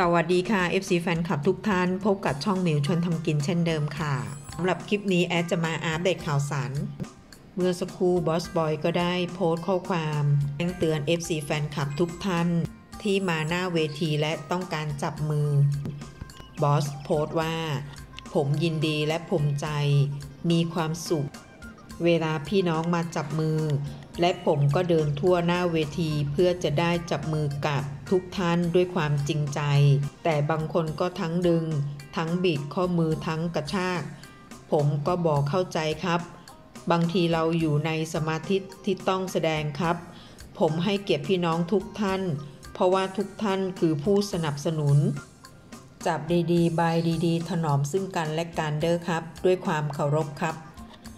สวัสดีค่ะ FC แฟนคลับทุกท่าน พบกับช่องหมิวชวนทำกินเช่นเดิมค่ะสำหรับคลิปนี้แอดจะมาอัปเดตข่าวสารเมื่อสักครู่บอสบอยก็ได้โพสต์ข้อความแจ้งเตือน FC แฟนคลับทุกท่าน ที่มาหน้าเวทีและต้องการจับมือบอสโพสต์ว่า ผมยินดีและภูมิใจมีความสุข เวลาพี่น้องมาจับมือ และผมก็เดินทั่วหน้าเวทีเพื่อจะได้จับมือกับทุกท่านด้วยความจริงใจ แต่บางคนก็ทั้งดึง ทั้งบิดข้อมือทั้งกระชาก ผมก็บอกเข้าใจครับ บางทีเราอยู่ในสมาธิที่ต้องแสดงครับ ผมให้เกียรติพี่น้องทุกท่าน เพราะว่าทุกท่านคือผู้สนับสนุน จับดีๆ บายดีๆ ถนอมซึ่งกันและกันเด้อครับ ด้วยความเคารพครับ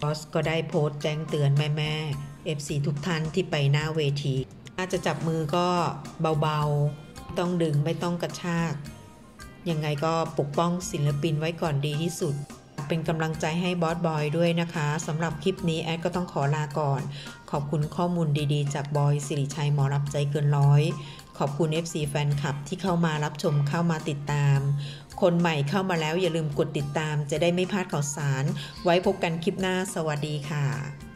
บอสก็ได้โพสต์แจ้งเตือนแม่ๆ FC ทุกท่านที่ไปหน้าเวทีถ้าจะจับมือก็เบาๆไม่ต้องดึงไม่ต้องกระชาก ยังไงก็ปกป้องศิลปินไว้ก่อนดีที่สุด เป็นกำลังใจให้บอสบอยด้วยนะคะสำหรับคลิปนี้แอดก็ต้องขอลาก่อน ขอบคุณข้อมูลดีๆ จากบอยสิริชัยหมอรับใจเกินร้อยขอบคุณ FC แฟนคลับที่เข้ามารับชมเข้ามาติดตาม คนใหม่เข้ามาแล้วอย่าลืมกดติดตามจะได้ไม่พลาดข่าวสาร ไว้พบกันคลิปหน้าสวัสดีค่ะ